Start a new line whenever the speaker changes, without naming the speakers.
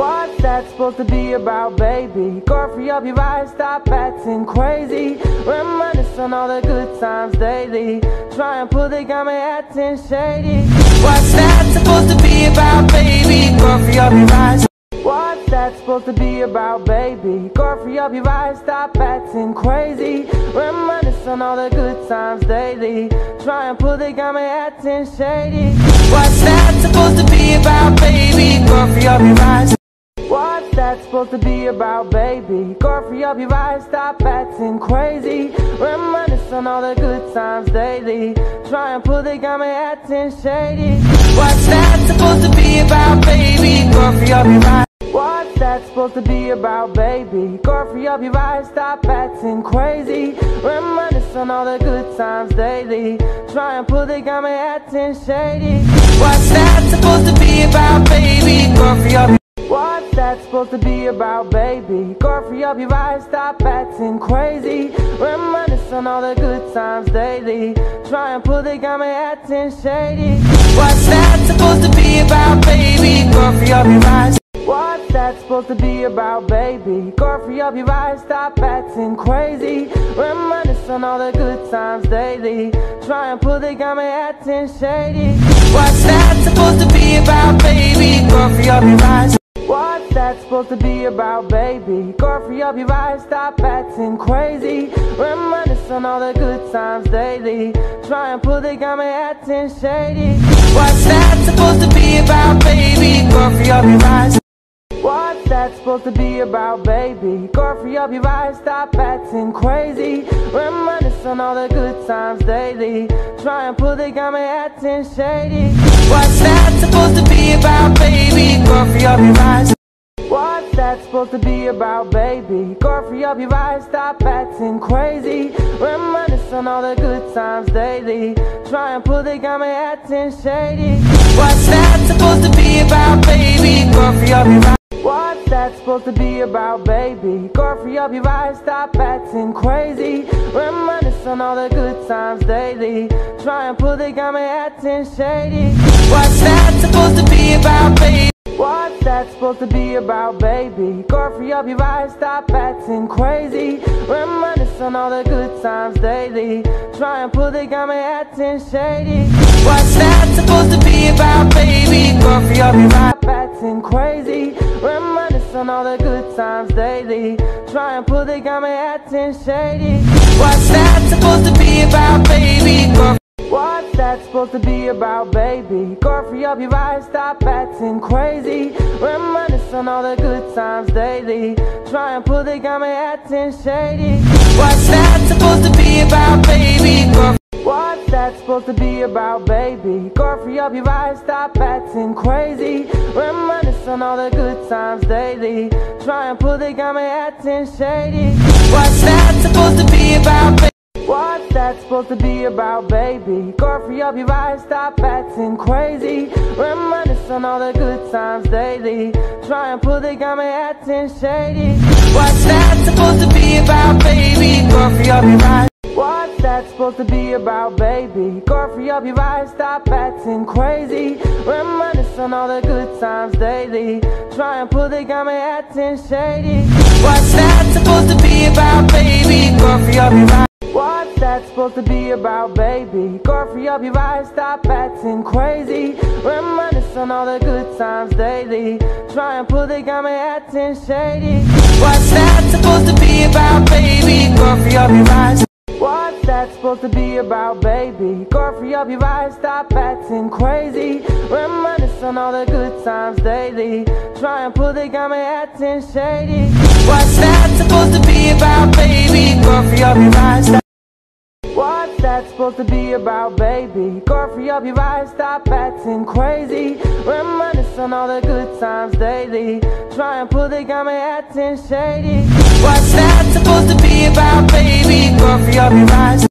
What's that supposed to be about, baby? Girl, free up your eyes, stop acting crazy. Reminisce on all the good times daily. Try and pull the got me acting shady. What's that supposed to be about, baby? Girl, free up your eyes. What's that supposed to be about, baby? Girl, free up your eyes, stop acting crazy. Reminisce on all the good times daily. Try and pull the got me acting shady. What's that supposed to be about, baby? Girl, free up your eyes. What's that supposed to be about, baby? Girl, free up your eyes, stop acting crazy. Reminisce on all the good times daily. Try and pull the me acting shady. What's that supposed to be about, baby? Girl, free up your eyes. What's that supposed to be about, baby? Girl, free up your eyes, stop acting crazy. Reminisce on all the good times daily. Try and pull the me acting shady. What's that supposed to be about, baby? Girl, free up What's that supposed to be about, baby? Girl, free up your eyes, stop acting crazy. Reminisce on all the good times daily. Try and pull the got me acting shady. What's that supposed to be about, baby? Girl, free up your eyes. What's that supposed to be about, baby? Girl, free up your eyes, stop acting crazy. Reminisce on all the good times daily. Try and pull the got me acting shady. What's that supposed to be about, baby? Girl, free up your up your eyes, stop acting crazy. Reminisce on all the good times daily. Try and pull the got me acting shady. What's that supposed to be about, baby? Girl, free up your eyes. What's that supposed to be about, baby? Free up your eyes, stop acting crazy. Reminisce on all the good times daily. Try and pull the got me acting shady. What's that supposed to be about, baby? Girl, free up your eyes. What's that supposed to be about, baby? Girl, free up your eyes, stop acting crazy. Reminisce on all the good times daily. Try and pull the got me acting shady. What's that supposed to be about, baby? Girl, free up your eyes. What's that supposed to be about, baby? Girl, free up your eyes, stop acting crazy. Reminisce on all the good times daily. Try and pull the got me acting shady. What's that supposed supposed to be about, baby? Girl, free up your eyes, stop acting crazy. Reminisce on all the good times daily. Try and pull the me acting shady. What's that supposed to be about, baby? Girl, free up your stop acting crazy. Reminisce on all the good times daily. Try and pull the me acting shady. What's that supposed to be about, baby? Girl, What's that supposed to be about, baby? Girl, free up your eyes, stop acting crazy. Reminisce on all the good times daily. Try and pull the got me acting shady. What's that supposed to be about, baby? Girl, What's that supposed to be about, baby? Girl, free up your eyes, stop acting crazy. Reminisce on all the good times daily. Try and pull the got me acting shady. What's that supposed to be about, baby? What's that supposed to be about, baby? Girl, free up your eyes, stop acting crazy. Reminisce on all the good times daily. Try and pull the got me acting shady. What's that supposed to be about, baby? Girl, free up your eyes. What's that supposed to be about, baby? Girl, free up your eyes, stop acting crazy. Reminisce on all the good times daily. Try and pull the got me acting shady. What's that supposed to be about, baby? Girl, free up your eyes. What's that supposed to be about, baby? Girl, free up your eyes, stop acting crazy. Reminisce on all the good times daily. Try and pull the got me acting shady. What's that supposed to be about, baby? Girl, free up your eyes. What's that supposed to be about, baby? Girl, free up your eyes, stop acting crazy. Reminisce on all the good times daily. Try and pull the got me acting shady. What's that supposed to be about, baby? Girl, free. What's that supposed to be about, baby? Girl, free up your eyes, stop acting crazy. Reminisce on all the good times daily. Try and pull the got me acting shady. What's that supposed to be about, baby? Girl, free up your eyes.